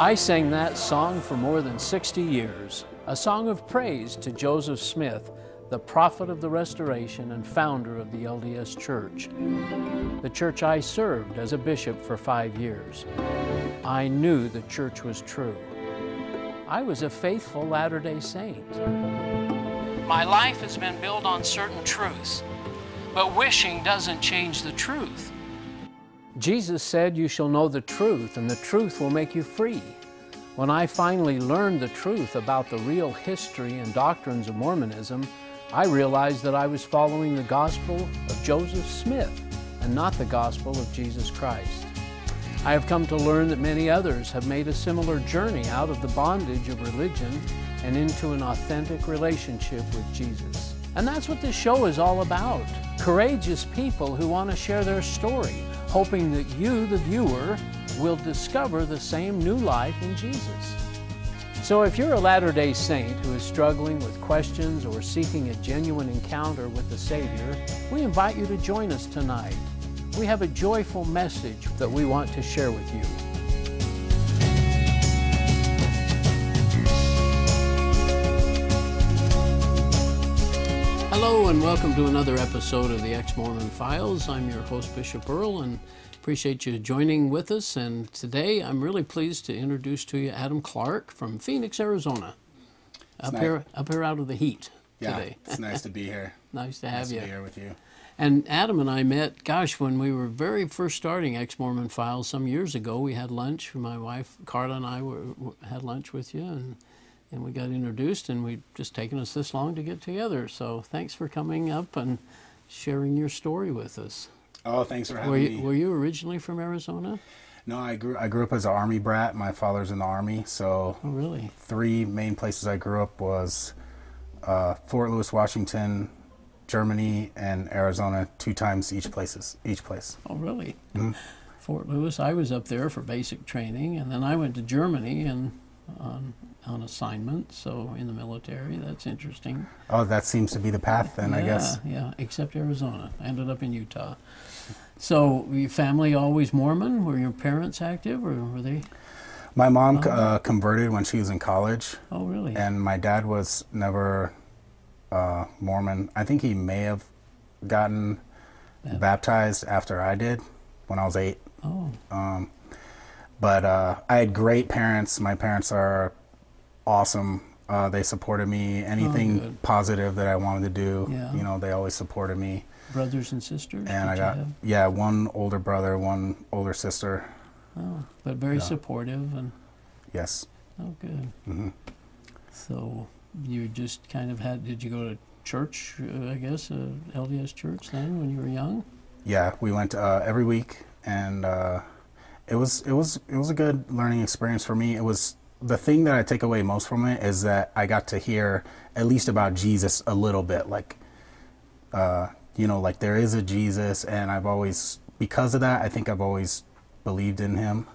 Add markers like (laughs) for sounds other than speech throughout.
I sang that song for more than 60 years, a song of praise to Joseph Smith, the prophet of the Restoration and founder of the LDS Church, the church I served as a bishop for five years. I knew the church was true. I was a faithful Latter day Saint. My life has been built on certain truths, but wishing doesn't change the truth. Jesus said, You shall know the truth, and the truth will make you free. When I finally learned the truth about the real history and doctrines of Mormonism, I realized that I was following the gospel of Joseph Smith and not the gospel of Jesus Christ. I have come to learn that many others have made a similar journey out of the bondage of religion and into an authentic relationship with Jesus. And that's what this show is all about. Courageous people who want to share their story, hoping that you, the viewer, will discover the same new life in Jesus. So if you're a Latter day Saint who is struggling with questions or seeking a genuine encounter with the Savior, we invite you to join us tonight. We have a joyful message that we want to share with you. Hello and welcome to another episode of the Ex Mormon Files. I'm your host, Bishop Earl, and appreciate you joining with us. And today I'm really pleased to introduce to you Adam Clark from Phoenix, Arizona. Up nice. here, up here out of the heat Yeah, today. it's nice to be here. (laughs) nice to have nice you. to be here with you. And Adam and I met, gosh, when we were very first starting Ex Mormon Files some years ago. We had lunch. My wife Carla and I were, were- had lunch with you, and and we got introduced. And we've just taken us this long to get together. So thanks for coming up and sharing your story with us. Oh, thanks for having Were me. were you originally from Arizona? no, I grew I grew up as an army brat. My father's in the army, so Oh, really? three main places I grew up was uh, Fort Lewis, Washington, Germany, and Arizona. Two times each places each place. Oh, really? Mm-hmm. Fort Lewis. I was up there for basic training, and then I went to Germany and on on assignment. So in the military, that's interesting. Oh, that seems to be the path then. I guess. Yeah, except Arizona. I ended up in Utah. So, were your family always Mormon? Were your parents active, or were they? My mom uh, converted when she was in college, Oh, really? and my dad was never uh, Mormon. I think he may have gotten baptized after I did when I was eight. oh, But uh, I had great parents. My parents are awesome. Uh, they supported me. Anything Oh, positive that I wanted to do, Yeah. you know, they always supported me. brothers and sisters. And I got yeah, one older brother, one older sister. Oh, but very Yeah. supportive and Yes. oh, good. hmm So you just kind of had. Did you go to church? Uh, I guess uh, LDS church then when you were young. Yeah, we went uh, every week, and uh, it was it was it was a good learning experience for me. It was the thing that I take away most from it is that I got to hear at least about Jesus a little bit, like uh, you know, like there is a Jesus, and I've always because of that, I think I've always believed in him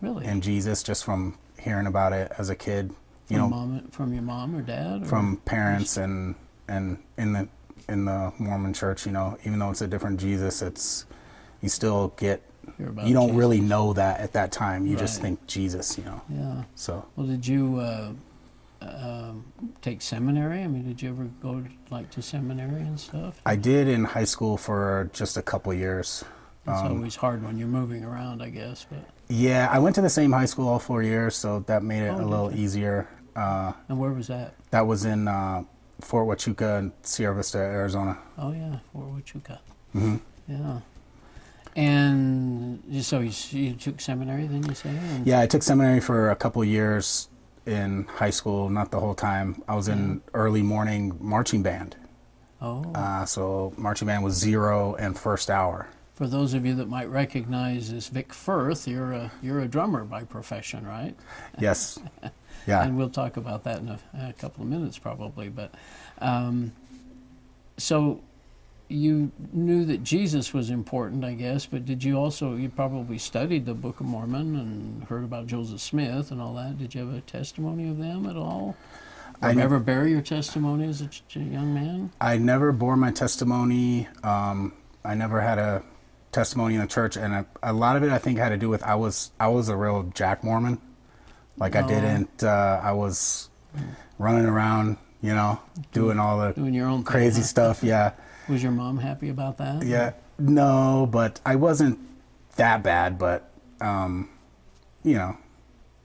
Really? and Jesus just from hearing about it as a kid, you from know, mom, from your mom or dad? Or? from parents and and in the in the Mormon church, you know, even though it's a different Jesus, it's you still get you don't Jesus. really know that at that time. You just think Jesus, you know. Yeah. So Well, did you uh, um, take seminary? I mean, did you ever go like to seminary and stuff? I did in high school for just a couple years. It's Um, always hard when you're moving around, I guess. But yeah, I went to the same high school all four years, so that made it Oh, a little you? easier. Uh, and where was that? that was in uh, Fort Huachuca Sierra Vista, Arizona. Oh yeah, Fort Huachuca. Mm-hmm. Yeah. And so you, you took seminary, then you say? Yeah, I took seminary for a couple years in high school, not the whole time. I was in early morning marching band. Oh, Uh, so marching band was zero and first hour. for those of you that might recognize this Vic Firth, you're a you're a drummer by profession, right? (laughs) Yes. Yeah. and we'll talk about that in a, a couple of minutes probably. But um, so you knew that Jesus was important, I guess. But did you also you probably studied the Book of Mormon and heard about Joseph Smith and all that? Did you have a testimony of them at all? Or I ne- ever bear your testimony as a, ch- young man? I never bore my testimony. Um, I never had a testimony in the church, and a, a lot of it I think had to do with I was I was a real Jack Mormon. Like I Oh. didn't. Uh, I was running around, you know, doing all the Doing your own thing, crazy huh? stuff. Yeah, Was your mom happy about that? yeah. No, but I wasn't that bad. But um, you know,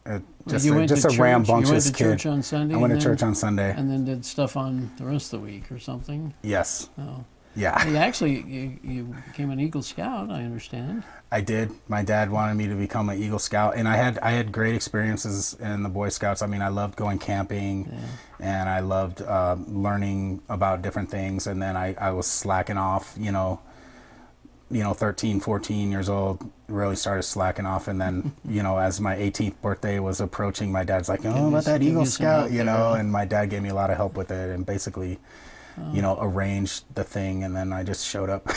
uh, just you a, went just to a church- rambunctious you went to kid. church on Sunday I went to and church on Sunday. And then did stuff on the rest of the week or something. yes. Oh. Yeah. You actually, you, you became an Eagle Scout, I understand. I did. My dad wanted me to become an Eagle Scout, and I had I had great experiences in the Boy Scouts. I mean, I loved going camping, and I loved uh, learning about different things. And then I, I was slacking off, you know, you know, 13, 14 years old, really started slacking off. And then, (laughs) you know, as my 18th birthday was approaching, my dad's like, "Oh, about that Eagle Scout," you know. And my dad gave me a lot of help with it, and basically, you know, arranged the thing. And then I just showed up. (laughs)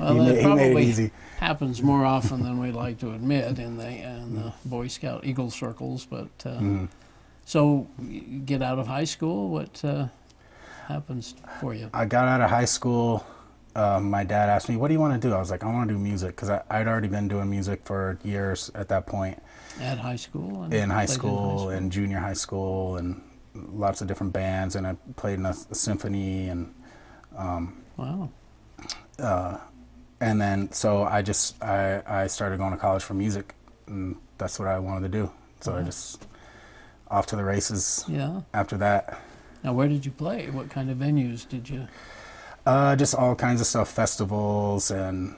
Well, He that made- made probably easy. happens more (laughs) often than we like to admit in the, in the Boy Scout Eagle circles. But uh, Mm-hmm. so, you get out of high school, what uh, happens for you? I got out of high school. Um, my dad asked me, "What do you want to do?" I was like, "I want to do music," because I'd already been doing music for years at that point At high school? and in high played school and junior high school and lots of different bands, and I played in a, a symphony and Wow. and then so I just I I started going to college for music, and that's what I wanted to do. So I just off to the races Yeah. after that. Now, where did you play? What kind of venues did you? Uh, just all kinds of stuff, festivals and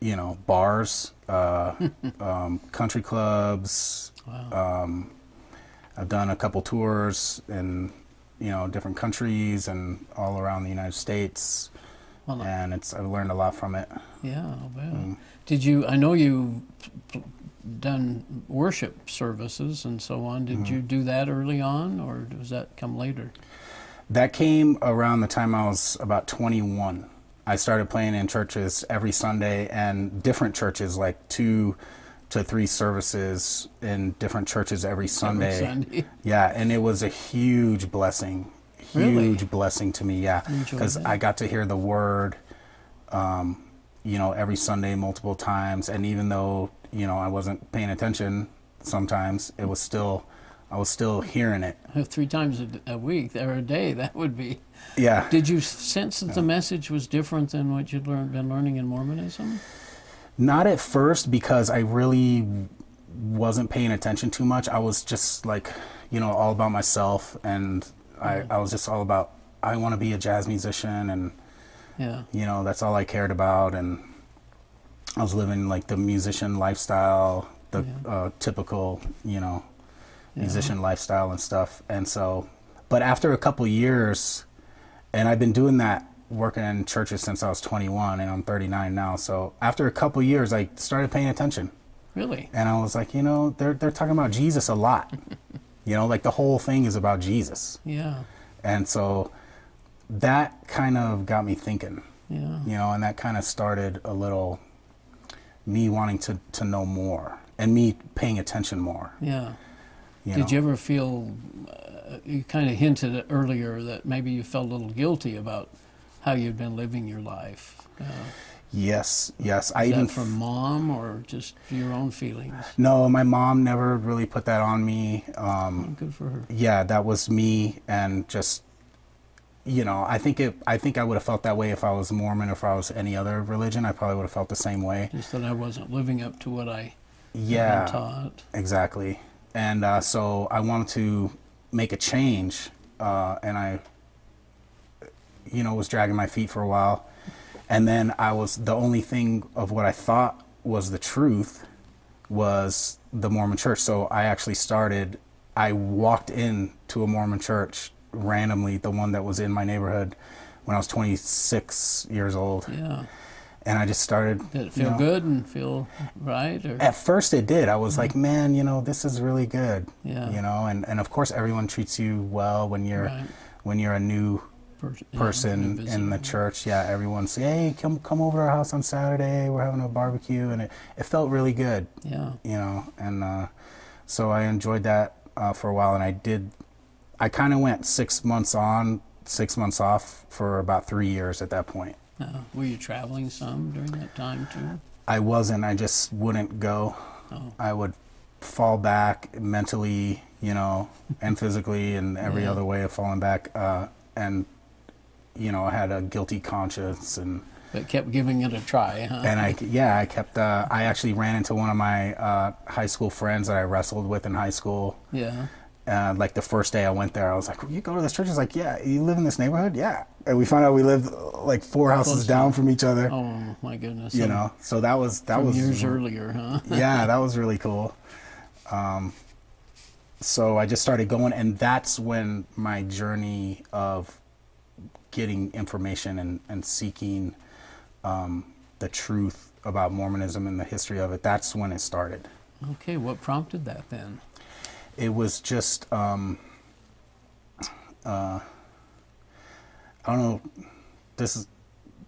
you know bars, uh, (laughs) um, country clubs. Wow. Um, I've done a couple tours in you know different countries and all around the United States, well, and it's I've learned a lot from it. yeah, I'll. Mm. Did you? I know you've done worship services and so on. Did Mm-hmm. you do that early on, or does that come later? That came around the time I was about 21. I started playing in churches every Sunday and different churches, like two to three services in different churches every Sunday. Sunday. (laughs) Yeah, and it was a huge blessing, Really? huge blessing to me. Yeah, because. I got to hear the word, um, you know, every Sunday multiple times, and even though you know I wasn't paying attention, sometimes it was still, I was still hearing it. Three times a, week or a day, (laughs) that would be. Yeah. Did you sense that the message was different than what you'd learned, been learning in Mormonism? Not at first because I really wasn't paying attention too much. I was just like, you know, all about myself and I, I was just all about I want to be a jazz musician and Yeah. you know, that's all I cared about and I was living like the musician lifestyle, the Yeah. uh, typical, you know, Yeah. musician lifestyle and stuff. And so, but after a couple years, and I've been doing that working in churches since I was 21 and I'm 39 now. So after a couple years, I started paying attention Really? and I was like, you know, they're, they're talking about Jesus a lot. (laughs) you know, like the whole thing is about Jesus. Yeah. And so that kind of got me thinking, Yeah. you know, and that kind of started a little me wanting to, to know more and me paying attention more. Yeah. You Did know? you ever feel, uh, you kind of hinted earlier that maybe you felt a little guilty about how you'd been living your life? Uh, Yes, yes. I even from mom or just your own feelings? no, my mom never really put that on me. Um, Good for her. yeah, that was me, and just you know, I think it. I think I would have felt that way if I was Mormon or if I was any other religion. I probably would have felt the same way. Just that I wasn't living up to what I Yeah, taught. exactly. And uh, so I wanted to make a change, uh, and I, you know, was dragging my feet for a while, and then I was the only thing of what I thought was the truth was the Mormon church. So I actually started. I walked in to a Mormon church randomly, the one that was in my neighborhood, when I was 26 years old, Yeah. and I just started. Did it you feel know, good and feel right? Or at first it did. I was like, man, you know, this is really good. Mm-hmm. Yeah. You know, and, and of course everyone treats you well when you're Right. when you're a new pers- yeah, person new in the church. Yeah, everyone say, Hey, come come over to our house on Saturday, we're having a barbecue and it, it felt really good, Yeah. you know, and uh, so I enjoyed that uh, for a while and I did I kinda went six months on, six months off for about three years at that point. Uh, were you traveling some during that time too? I wasn't, I just wouldn't go. Oh. I would fall back mentally, you know, and physically, and every Yeah. other way of falling back. Uh, and you know, had a guilty conscience, and But kept giving it a try, huh? and I yeah, I kept. Uh, I actually ran into one of my uh, high school friends that I wrestled with in high school. yeah. Uh, like the first day I went there, I was like, "You go to this church?" He's like, "Yeah." You live in this neighborhood? Yeah. And we found out we lived like four houses down from each other. Oh my goodness. You know, so that was that was years earlier, huh? (laughs) yeah, that was really cool. Um, so I just started going, and that's when my journey of getting information and, and seeking um, the truth about Mormonism and the history of it, that's when it started. Okay, what prompted that then? It was just, um, uh, I don't know, this is,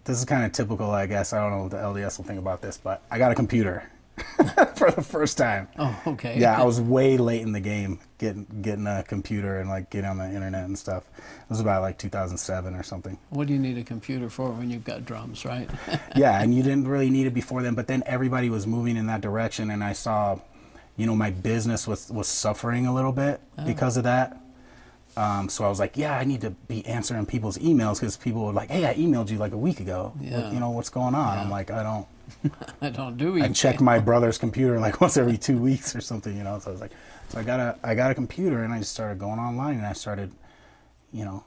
this is kind of typical, I guess. I don't know what the LDS will think about this, but I got a computer (laughs) for the first time. Oh, okay. Yeah, I was way late in the game getting getting a computer and like getting on the internet and stuff. It was about like 2007 or something. What do you need a computer for when you've got drums, right? (laughs) yeah, and you didn't really need it before then, but then everybody was moving in that direction, and I saw, you know, my business was was suffering a little bit because of that. Um, so I was like, yeah, I need to be answering people's emails because people were like, hey, I emailed you like a week ago. What- Yeah. you know what's going on? I'm like, I don't. (laughs) I don't do it. I check my brother's computer like (laughs) once every two weeks or something, you know. So I was like, so I got a I got a computer and I just started going online and I started, you know,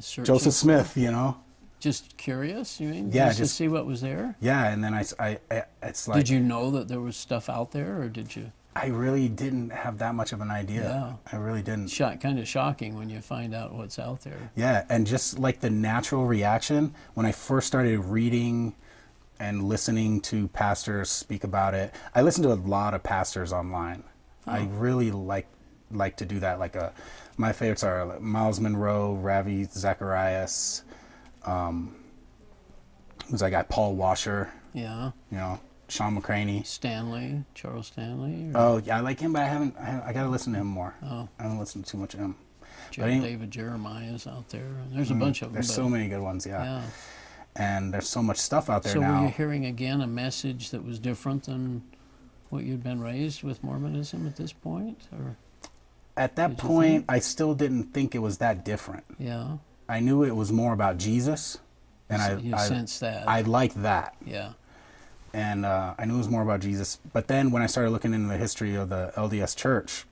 Joseph Smith, you know. Just curious, you mean? Yeah, just, just- to see what was there. Yeah, and then I I it's like did you know that there was stuff out there, or did you? I really didn't have that much of an idea. Yeah. I really didn't. Shock, kind of shocking when you find out what's out there. Yeah, and just like the natural reaction when I first started reading and listening to pastors speak about it. I listen to a lot of pastors online. I really like like to do that. Like a, my favorites are like Myles Munroe, Ravi Zacharias. Um, who's that guy? Paul Washer. Yeah, You know, Shawn McCraney. Stanley, Charles Stanley, or Oh yeah, I like him, but I haven't. I, I got to listen to him more. Oh. I haven't listened to too much of him. Jer- but any- David Jeremiah's out there. There's a bunch of them. Mm, There's so many good ones. Yeah. Yeah. and there's so much stuff out there So now. were you hearing again a message that was different than what you'd been raised with Mormonism at this point, or At that point. I still didn't think it was that different. yeah? I knew it was more about Jesus, and I you I, sense that. I liked that, yeah. And uh, I knew it was more about Jesus. But then when I started looking into the history of the LDS Church,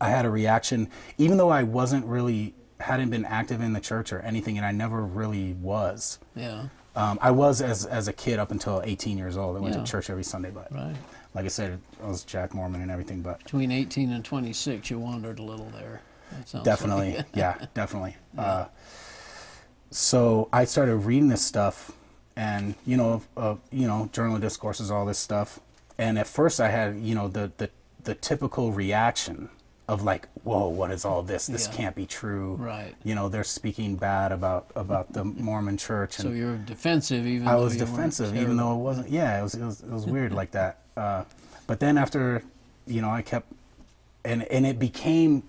I had a reaction, even though I wasn't really hadn't been active in the church or anything, and I never really was. Yeah. Um, I was as as a kid up until 18 years old. I went Yeah. to church every Sunday, but Right. like I said, I was Jack Mormon and everything. But Between 18 and 26, you wandered a little there. Definitely like- (laughs) yeah definitely uh, so i started reading this stuff and you know uh, you know journal discourses all this stuff and at first i had you know the the, the typical reaction of like whoa what is all this this Yeah. can't be true Right. you know they're speaking bad about about the mormon church and So you're defensive, even I though was defensive, even though it wasn't. Yeah, it was. It was, it was weird like that. Uh, but then after, you know, I kept, and and it became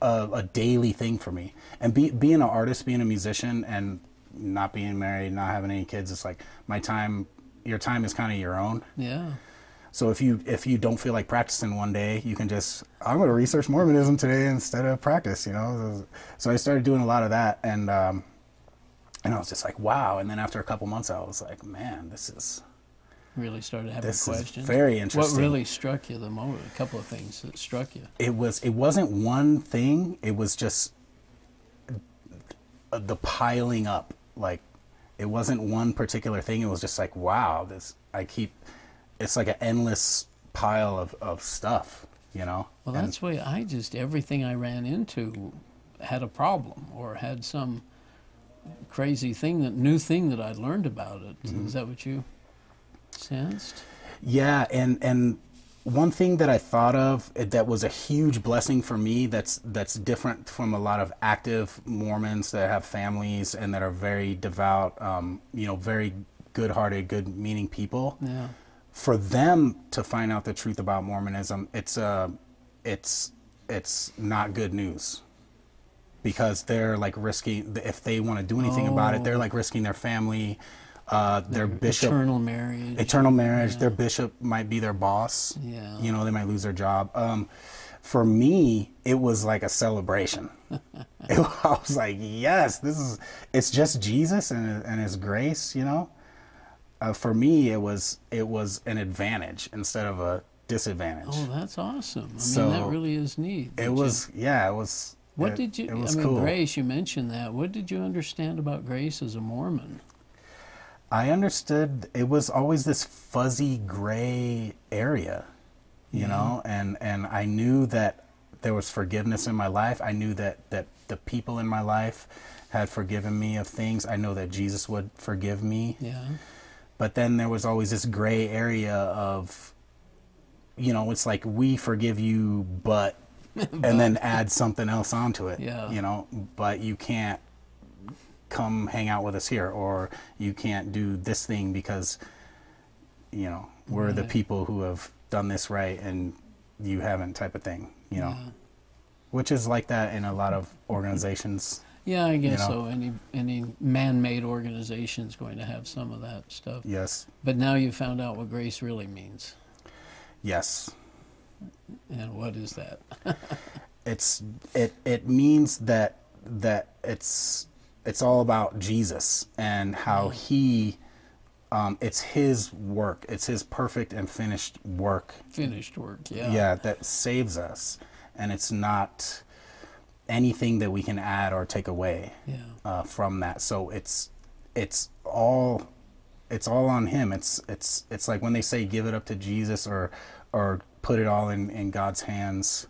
a, a daily thing for me. And be, being an artist, being a musician, and not being married, not having any kids, it's like my time. Your time is kind of your own. Yeah. So if you if you don't feel like practicing one day, you can just I'm going to research Mormonism today instead of practice. You know, so I started doing a lot of that, and um, and I was just like, wow. And then after a couple months, I was like, man, this is Really started having this is very interesting. What really struck you the most? A couple of things that struck you. It was. It wasn't one thing. It was just uh, the piling up. Like it wasn't one particular thing. It was just like, wow, this. I keep. It's like an endless pile of of stuff. You know. Well, And- that's why I just everything I ran into had a problem or had some crazy thing that new thing that I learned about it. Is Mm-hmm. that what you sensed? Yeah, and and one thing that I thought of that was a huge blessing for me that's that's different from a lot of active Mormons that have families and that are very devout, um, you know, very good-hearted, good-meaning people. Yeah. For them to find out the truth about Mormonism, it's uh, it's it's not good news because they're like risking if they want to do anything about it, they're Oh. like risking their family. Uh, their bishop, Eternal marriage. eternal marriage. Their bishop might be their boss. Yeah. You know, they might lose their job. Um, for me, it was like a celebration. (laughs) it, I was like, yes, this is. It's just Jesus and and His grace. You know. Uh, for me, it was it was an advantage instead of a disadvantage. Oh, that's awesome. I mean, that really is neat. it Did you- was yeah, it was. What it, did you? It was I mean, cool. grace. You mentioned that. What did you understand about grace as a Mormon? I understood it was always this fuzzy gray area, you mm-hmm. know, and and I knew that there was forgiveness in my life. I knew that that the people in my life had forgiven me of things. I know that Jesus would forgive me. Yeah. But then there was always this gray area of you know, it's like we forgive you but (laughs) and then add something else onto it. Yeah. You know, but you can't come hang out with us here or you can't do this thing because you know we're the people who have done this right and you haven't type of thing you know which is like that in a lot of organizations Yeah, I guess know? so. Any any man-made organization is going to have some of that stuff. yes But now you found out what grace really means, yes and what is that? (laughs) it's it it means that that it's it's all about Jesus and how he um, it's his work it's his perfect and finished work Finished work. Yeah. yeah that saves us and it's not anything that we can add or take away Yeah. uh, from that so it's it's all it's all on him it's it's it's like when they say give it up to jesus or or put it all in in god's hands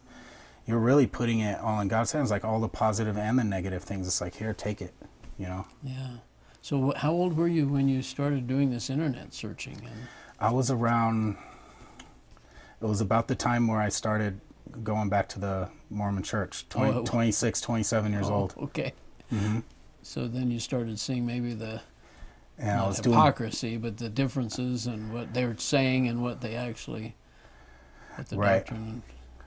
you're really putting it all in god's hands like all the positive and the negative things it's like here take it you know Yeah. So, how old were you when you started doing this internet searching? And i was around it was about the time where i started going back to the mormon church 20, Oh. 26 27 years Oh, old Okay. hmm So then you started seeing maybe the and not was doing hypocrisy, but the differences and what they were saying and what they actually, what the Right. doctrine.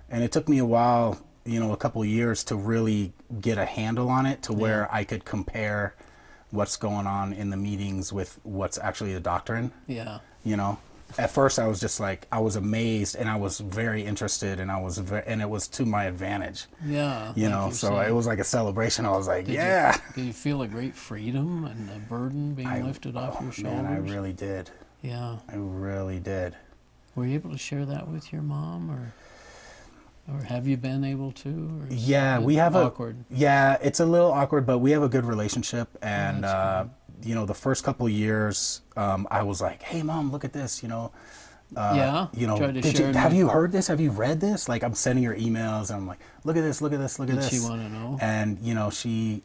and it took me a while you know a couple of years to really get a handle on it to where i could compare what's going on in the meetings with what's actually the doctrine Yeah. you know at first i was just like i was amazed and i was very interested and i was very, and it was to my advantage Yeah. you like know so saying. it was like a celebration i was like Did you- yeah did you feel a great freedom and a burden being I- lifted off oh, your shoulders? man i really did yeah. i really did Were you able to share that with your mom, or, or have you been able to? Or Yeah, we have awkward? a yeah. It's a little awkward, but we have a good relationship. And uh, you know, the first couple years, um, I was like, "Hey, mom, look at this." You know, uh, Yeah? You know, you, have you heard this? Have you read this? Like, I'm sending her emails, and I'm like, "Look at this! Look at this! Look at Did this!" she want to know? and you know, she,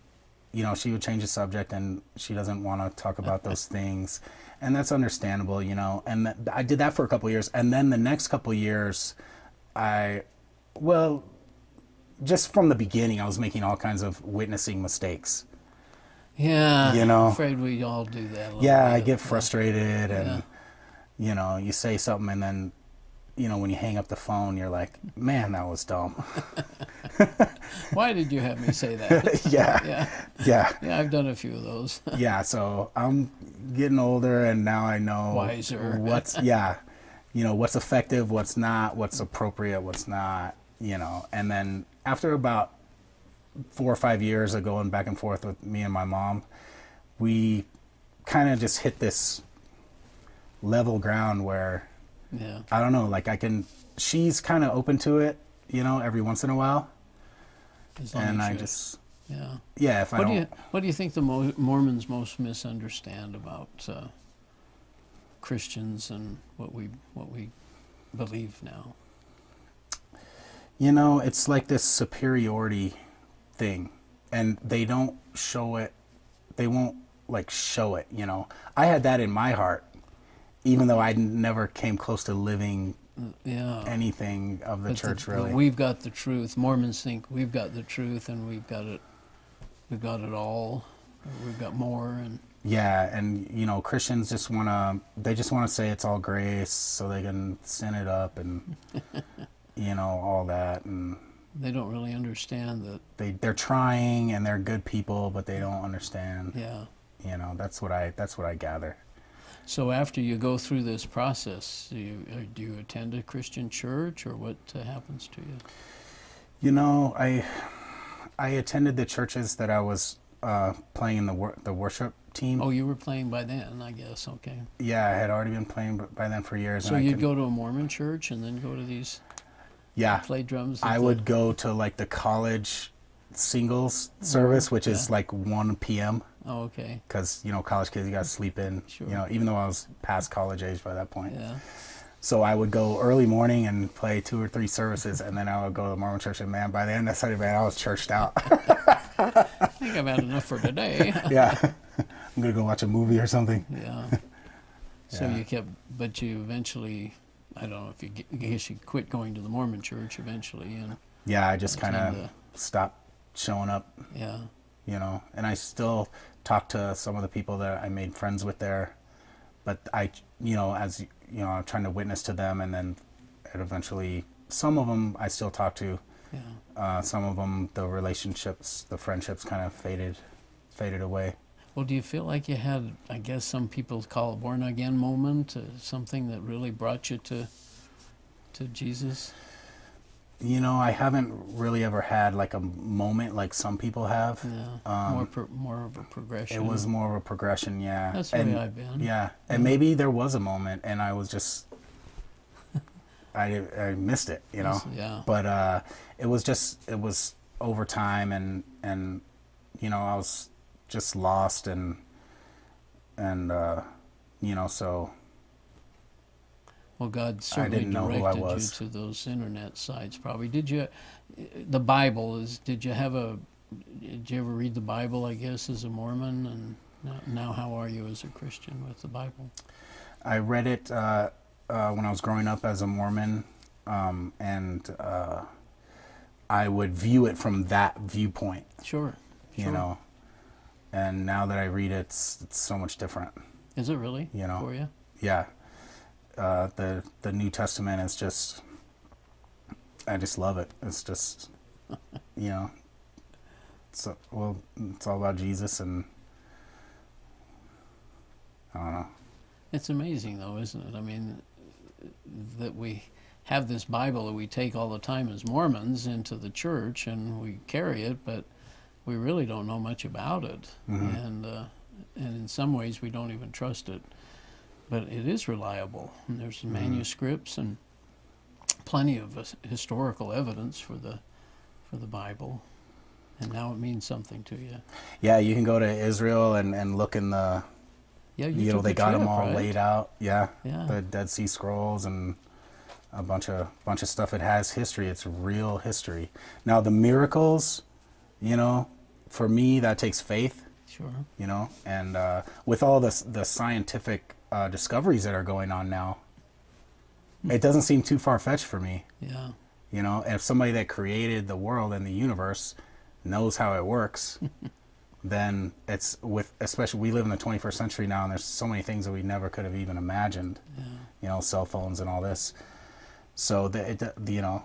you know, she would change the subject, and she doesn't want to talk about (laughs) those things, and that's understandable, you know. And that, I did that for a couple years, and then the next couple years, I, well, just from the beginning, I was making all kinds of witnessing mistakes. yeah. you know. I'm Afraid we all do that. Yeah, I get frustrated, and you know, you say something, and then, you know, when you hang up the phone, you're like, "Man, that was dumb." (laughs) Why did you have me say that? (laughs) yeah, (laughs) yeah. yeah, Yeah, I've done a few of those. yeah. So I'm getting older, and now I know Wiser. what's yeah, you know, what's effective, what's not, what's appropriate, what's not, you know. And then after about four or five years of going back and forth with me and my mom, we kind of just hit this level ground where yeah. I don't know, like I can. She's kind of open to it, you know, every once in a while, and I just Yeah. yeah. If I What don't, do you What do you think the Mo- Mormons most misunderstand about uh, Christians and what we what we believe now? You know, it's like this superiority thing, and they don't show it. They won't like show it. You know, I had that in my heart, even though I never came close to living mm, Yeah. anything of the But church. but really, we've got the truth. Mormons think we've got the truth and we've got it. We've got it all. We've got more, and yeah, and you know, Christians just want to. They just want to say it's all grace, so they can sin it up and (laughs) you know all that and. they don't really understand that. They, they're trying and they're good people, but they don't understand. Yeah. You know, that's what I that's what I gather. So after you go through this process, do you, uh, do you attend a Christian church, or what uh, happens to you? You know, I I attended the churches that I was uh, playing in the wor- the worship team. Oh, you were playing by then, I guess. Okay. Yeah, I had already been playing by then for years. So you'd go to a Mormon church and then go to these Yeah, play drums. I would go to like the college singles service, which is like 1 p.m. Oh, okay. because you know college kids you got to mm-hmm. sleep in. Sure. You know, even though I was past college age by that point. Yeah. So I would go early morning and play two or three services, and then I would go to the Mormon church. And man, by the end of Sunday, man, I was churched out. (laughs) I think I've had enough for today. (laughs) yeah, I'm gonna go watch a movie or something. yeah. (laughs) So Yeah. you kept, but you eventually, I don't know if you, get- I guess you quit going to the Mormon church eventually, and Yeah, I just kind of stopped showing up, yeah. you know. And I still talk to some of the people that I made friends with there, but I, you know, as you know, I'm trying to witness to them, and then it eventually, some of them I still talk to. Yeah. Uh, some of them, the relationships, the friendships, kind of faded, faded away. Well, do you feel like you had, I guess some people call it born again moment, uh, something that really brought you to, to Jesus? You know, I haven't really ever had like a moment like some people have. Yeah. Um, more, pro, more of a progression. It was more of a progression, yeah. That's the and, I've been. Yeah, and maybe there was a moment, and I was just, (laughs) I I missed it, you know. Yeah. But uh, it was just it was over time, and and you know I was just lost, and and uh, you know so Well, God certainly didn't know who I directed you to those internet sites. Probably did you? The Bible is. Did you have a? Did you ever read the Bible? I guess as a Mormon, and now, now how are you as a Christian with the Bible? I read it uh, uh, when I was growing up as a Mormon, um, and uh, I would view it from that viewpoint, Sure. you sure. know. And now that I read it, it's, it's so much different. Is it really? You know. For you? Yeah, uh, the the New Testament is just, I just love it. It's just, (laughs) you know, it's a- well, it's all about Jesus, and I don't know. It's amazing, though, isn't it? I mean, that we have this Bible that we take all the time as Mormons into the church and we carry it, but we really don't know much about it, Mhm. and uh, and in some ways we don't even trust it. But it is reliable. And there's Mhm. manuscripts and plenty of uh, historical evidence for the for the Bible, and now it means something to you. Yeah, you can go to Israel and, and look in the Yeah, you, know they a got them trip, all right? laid out. Yeah, Yeah. the Dead Sea Scrolls and a bunch of bunch of stuff. It has history. It's real history. Now the miracles, you know, for me that takes faith. Sure. You know, and uh, with all the the scientific uh, discoveries that are going on now, it doesn't seem too far fetched for me. Yeah. You know, if somebody that created the world and the universe knows how it works, (laughs) then it's with especially we live in the 21st century now, and there's so many things that we never could have even imagined. Yeah. You know, cell phones and all this. So the, it, the you know,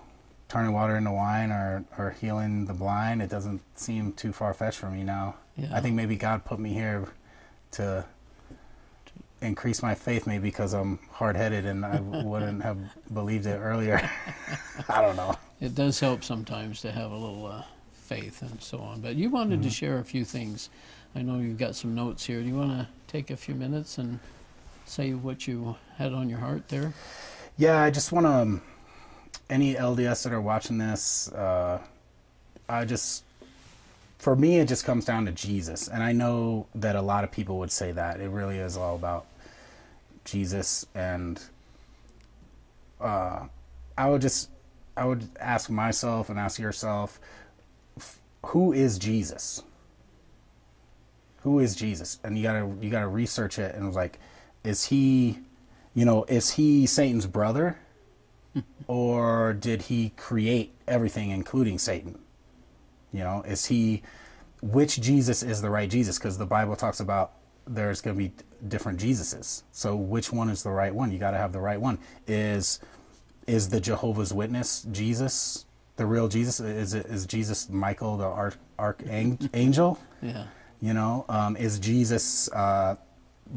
turning water into wine or or healing the blind, it doesn't seem too far fetched for me now. Yeah. I think maybe God put me here to increase my faith, maybe because I'm hard headed and I wouldn't have believed it earlier. (laughs) I don't know. It does help sometimes to have a little uh, faith and so on. But you wanted Mm-hmm. to share a few things. I know you've got some notes here. Do you want to take a few minutes and say what you had on your heart there? Yeah, I just want to. Um, any LDS that are watching this, uh, I just. For me, it just comes down to Jesus. And I know that a lot of people would say that. It really is all about Jesus. And uh, I would just. I would ask myself and ask yourself who is Jesus? Who is Jesus? And you gotta you gotta research it and it was like, is he you know, is he Satan's brother? Or did he create everything, including Satan? You know, is he, which Jesus is the right Jesus? Because the Bible talks about there's going to be different Jesuses. So which one is the right one? You got to have the right one. Is is the Jehovah's Witness Jesus the real Jesus? Is it is Jesus Michael the arch archangel? Yeah. You know, um, is Jesus uh,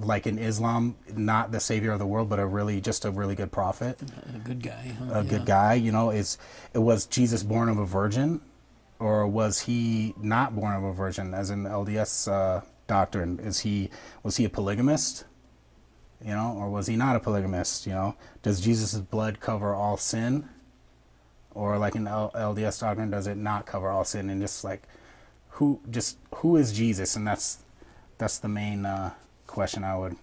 like in Islam, not the savior of the world, but a really just a really good prophet, A good guy. huh? a Yeah. good guy. You know, is it was Jesus born of a virgin, or was he not born of a virgin? As in LDS uh, doctrine, is he was he a polygamist? You know, or was he not a polygamist? You know, does Jesus' blood cover all sin? Or like in L- LDS doctrine, does it not cover all sin? And just like, who just who is Jesus? And that's that's the main uh, question I would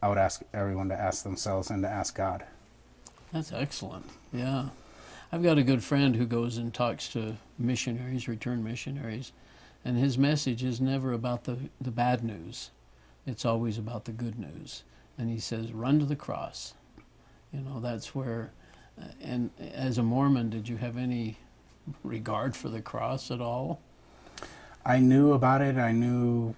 I would ask everyone to ask themselves and to ask God. That's excellent. Yeah. I've got a good friend who goes and talks to missionaries, returned missionaries, and his message is never about the, the bad news. It's always about the good news. And he says, run to the cross. You know, that's where, uh, and as a Mormon, did you have any regard for the cross at all? I knew about it. I knew,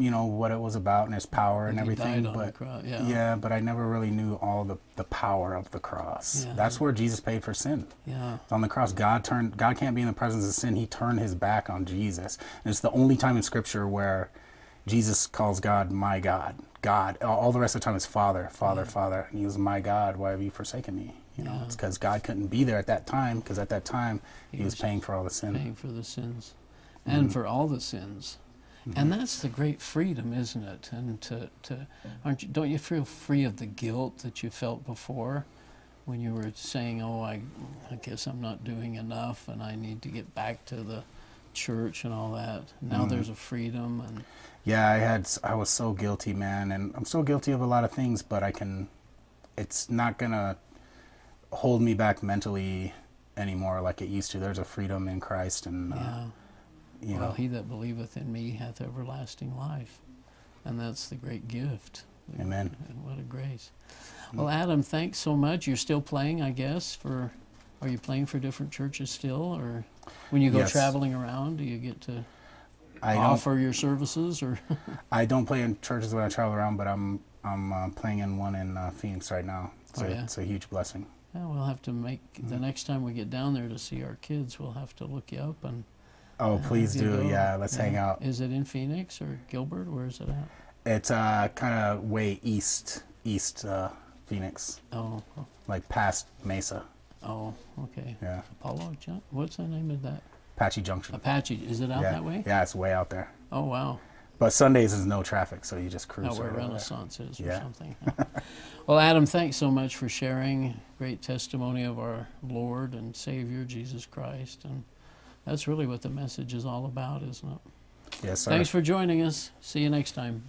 you know, what it was about and its power and He everything. died on the but yeah. yeah, but I never really knew all the the power of the cross. Yeah. That's where Jesus paid for sin. Yeah. On the cross, God turned. God can't be in the presence of sin. He turned His back on Jesus. And it's the only time in Scripture where Jesus calls God my God. God. All the rest of the time is Father, Father, Father. And He was my God. Why have you forsaken me? You know, Yeah. it's because God couldn't be there at that time. Because at that time, He, He was, was paying for all the sin. paying for the sins and Mhm. for all the sins and that's the great freedom isn't it? And to, to aren't you don't you feel free of the guilt that you felt before? When you were saying oh I, I guess i'm not doing enough and i need to get back to the church and all that. Now Mhm. there's a freedom and Yeah, I had I was so guilty, man, and I'm so guilty of a lot of things, but I can it's not going to hold me back mentally anymore like it used to. There's a freedom in Christ and uh, yeah you well know. he that believeth in me hath everlasting life and that's the great gift Amen. And what a grace. Well, Adam, thanks so much. You're still playing, I guess. For are you playing for different churches still, or when you go Yes. traveling around, do you get to I offer your services? Or (laughs) I don't play in churches when I travel around, but I'm I'm uh, playing in one in uh, Phoenix right now. It's, Oh, a, yeah? it's a huge blessing. yeah, we'll have to make the Mhm. next time we get down there to see our kids. We'll have to look you up and. Oh, please do. go. Yeah, let's hang out. Is it in Phoenix or Gilbert? Where is it at? It's uh, kind of way east east uh, Phoenix, Oh, like past Mesa. oh, okay. Yeah, Apollo Jun- What's the name of that? Apache Junction. Apache. Is it out yeah. that way? Yeah, it's way out there. Oh wow. But Sundays is no traffic, so you just cruise. Out where over there. Renaissance is or Yeah. something. (laughs) well, Adam, thanks so much for sharing great testimony of our Lord and Savior Jesus Christ, and that's really what the message is all about, isn't it? Yes, sir. Thanks for joining us. See you next time.